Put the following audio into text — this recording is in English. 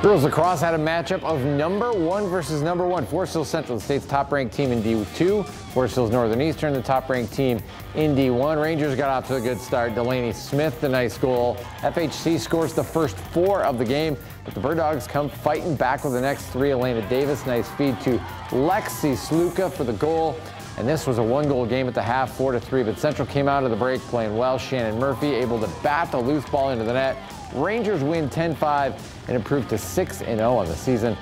Girls lacrosse had a matchup of number one versus number one. Forest Hills Central, the state's top-ranked team in D2. Forest Hills Northern Eastern, the top-ranked team in D1. Rangers got off to a good start. Delaney Smith, the nice goal. FHC scores the first four of the game, but the Bird Dogs come fighting back with the next three. Elena Davis, nice feed to Lexi Sluka for the goal. And this was a one-goal game at the half, four to three. But Central came out of the break playing well. Shannon Murphy able to bat the loose ball into the net. Rangers win 10-5 and improve to 6-0 on the season.